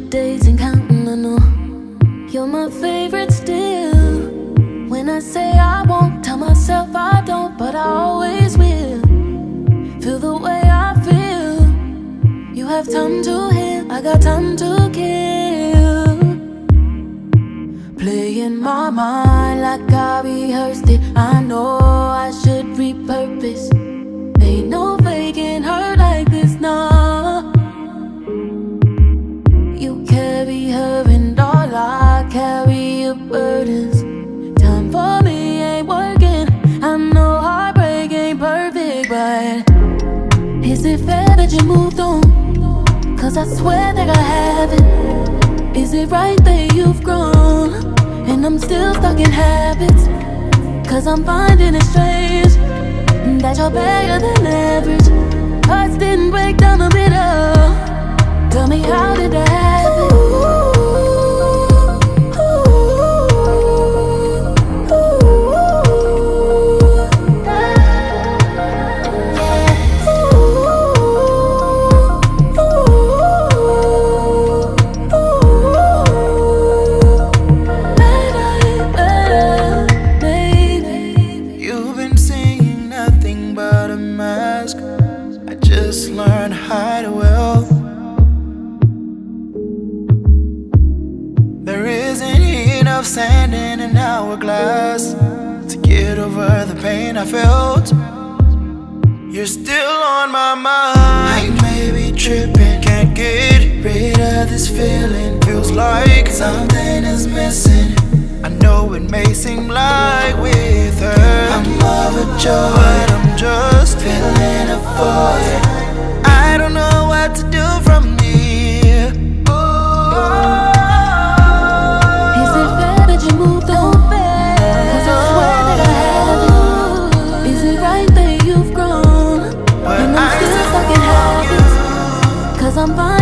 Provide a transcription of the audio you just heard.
days and counting, I know you're my favorite still. When I say I won't, tell myself I don't, but I always will. Feel the way I feel. You have time to heal, I got time to kill. Playing my mind like I rehearsed it. I know I should repurpose. Is it fair that you moved on? Cause I swear that I haven't. Is it right that you've grown? And I'm still stuck in habits. Cause I'm finding it strange that you're better than average. Hearts didn't break down the middle. To hide well. There isn't enough sand in an hourglass to get over the pain I felt. You're still on my mind. I may be tripping, can't get rid of this feeling. Feels like something is missing. I know it may seem like with her I'm overjoyed, I'm just filling a void somebody